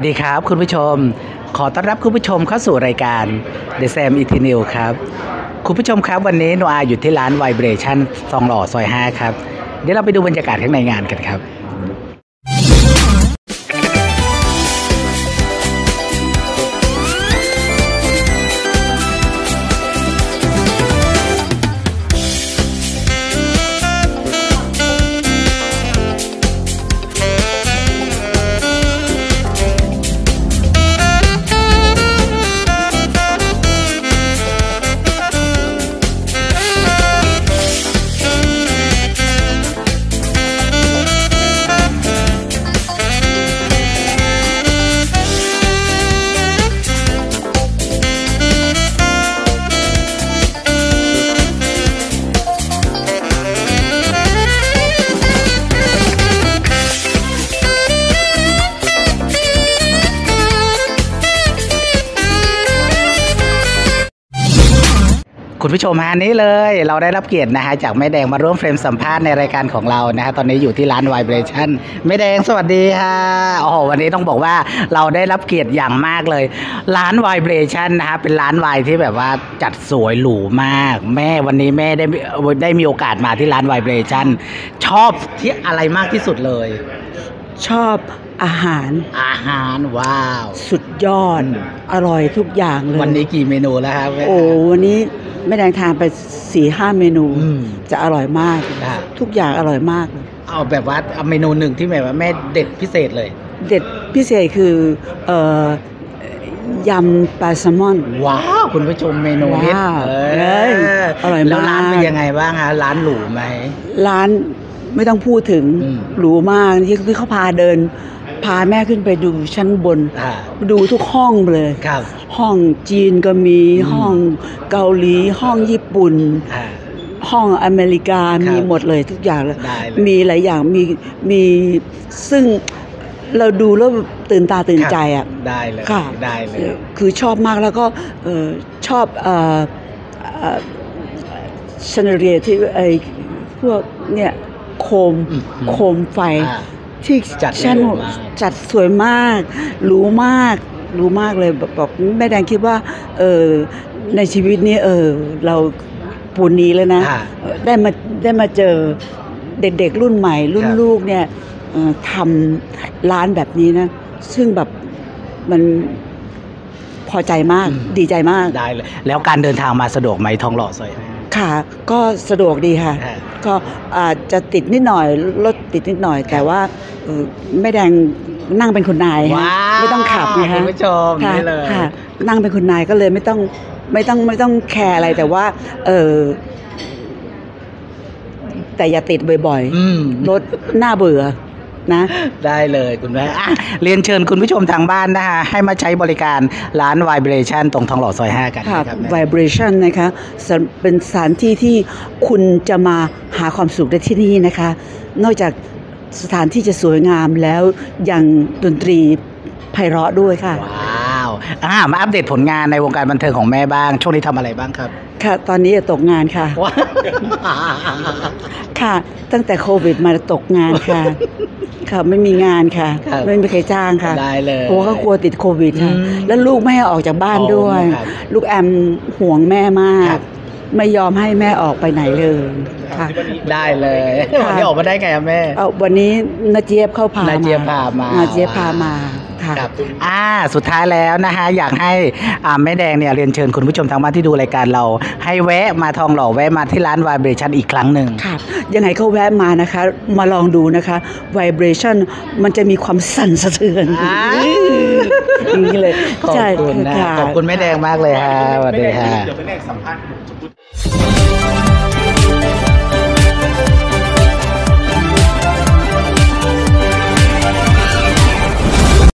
วัสดีครับคุณผู้ชม ขอต้อนรับคุณผู้ชมเข้าสู่รายการ The Sam e t i n e w ครับ คุณผู้ชมครับวันนี้โนอาอยู่ที่ร้าน Vibration ซองหล่อซอย 5 ครับ เดี๋ยวเราไปดูบรรยากาศข้างในงานกันครับ คุณผู้ชมฮะนี้เลย เราได้รับเกียรตินะฮะจากแม่แดงมาร่วมเฟรมสัมภาษณ์ในรายการของเรานะฮะตอนนี้อยู่ที่ร้าน Vibration แม่แดงสวัสดีค่ะโอ้โหวันนี้ต้องบอกว่าเราได้รับเกียรติอย่างมากเลย ร้าน Vibration นะฮะเป็นร้านไวน์ที่แบบว่าจัดสวยหรูมาก แม่วันนี้แม่ได้ได้มีโอกาสมาที่ร้าน Vibration ชอบที่อะไรมากที่สุดเลย ชอบอาหาร อาหารว้าว สุดยอดอร่อยทุกอย่างเลยวันนี้กี่เมนูแล้วครับแม่โอ้วันนี้ แม่แดงทานไปสี่ห้าเมนูอืมจะอร่อยมากครับทุกอย่างอร่อยมากเลยเอาแบบว่าเอาเมนูหนึ่งที่แบบว่าแม่เด็ดพิเศษเลย เด็ดพิเศษคือเอ่อยำปลาแซลมอน ว้าวคุณผู้ชมเมนูนี้ว้าวเอเอ้ยอร่อยแล้วร้านมาก เป็นยังไงบ้างฮะร้านหรูไหม ร้านไม่ต้องพูดถึงอืม หรูมากที่ที่เขาพาเดิน พาแม่ขึ้นไปดูชั้นบน อ่า ดูทุกห้องเลย ครับ ห้องจีนก็มีอืม ห้องเกาหลี ห้องญี่ปุ่น อ่า ห้องอเมริกาครับมีหมดเลยทุกอย่างเลย ได้เลย มีหลายอย่างมีมีซึ่งเราดูแล้วตื่นตาตื่นใจอะได้เลยค่ะ ได้เลย คือชอบมากแล้วก็เอ่อชอบเอ่อชนเรียที่ไอพวกเนี่ยโคมอืมโคมไฟ อ่า ที่จัดชั้นได้หรูมากจัดสวยมากหรู้มากหรู้มากเลยแบบบอกแม่แดงคิดว่า เออในชีวิตนี้ เออ เราปูนนี้แล้วนะอ่าได้มาได้มาเจอเด็กๆรุ่นใหม่ รุ่นครับลูกเนี่ยเอ่อทำร้านแบบนี้นะ ซึ่งแบบมันพอใจมากดีใจมากได้เลยแล้วการเดินทางมาสะดวกไหมทองหล่อซอยห้าค่ะ ก็สะดวกดีค่ะอ่าก็อาจจะติดนิดหน่อยรถติดนิดหน่อยแต่ว่าเอ่อ แม่แดงนั่งเป็นคุณนายว้าค่ะวไม่ต้องขับนะคะคุณผู้ชมค่ะนี่เลยค่ะนั่งเป็นคุณนายก็เลยไม่ต้องไม่ต้องไม่ต้องแคร์อะไรแต่ว่า เออแต่อย่าติดบ่อยอืม ๆรถน่าเบื่อนะ ได้เลยคุณแม่อะเรียนเชิญคุณผู้ชมทางบ้านนะฮะให้มาใช้บริการร้าน Vibration ตรงทองหล่อซอย 5 กันค่ะ นะครับแม่ vibration นะคะสถเป็นสถานที่ที่คุณจะมาหาความสุขได้ที่นี่นะคะ นอกจาก สถานที่จะสวยงามแล้วยังดนตรีไพเราะด้วยค่ะ ว้าวอ่ามาอัปเดตผลงานในวงการบันเทิงของแม่บ้าง ช่วงนี้ทำอะไรบ้างครับ ค่ะ ตอนนี้ตกงานค่ะ ว้าวค่ะ ตั้งแต่โควิดมาตกงานค่ะ ค่ะไม่มีงานค่ะ ครับไม่มีใครจ้างค่ะได้เลยเพราะว่าเขากลัวติดโควิดค่ะ อืมแล้วลูกไม่ให้ออกจากบ้านอ๋อด้วยครับลูกแอมห่วงแม่มาครัก บ ไม่ยอมให้แม่ออกไปไหนเลยค่ะ ได้เลยค่ะวันนี้ออกมาได้ไงอะแม่ เอาวันนี้นาเจี๊ยบเข้าพานานาเจี๊ยบพามานาเจี๊ยบพามา ค่ะครับอ่าสุดท้ายแล้วนะฮะอยากให้อ่าแม่แดงเนี่ยเรียนเชิญคุณผู้ชมทางบ้านที่ดูรายการเรา ให้แวะมาทองหล่อแวะมาที่ร้าน Vibration อีกครั้งหนึ่ง ค่ะยังไงก็แวะมานะคะ มาลองดูนะคะ vibration มันจะมีความสั่นสะเทือนอ่า อย่างนี้เลยขอบใช่คุณนะค่ะขอบคุณแม่แดงมากเลยฮะสวัสดีฮะ เดี๋ยวไปแรกสัมภาษณ์คุณหนุ่มจะพูด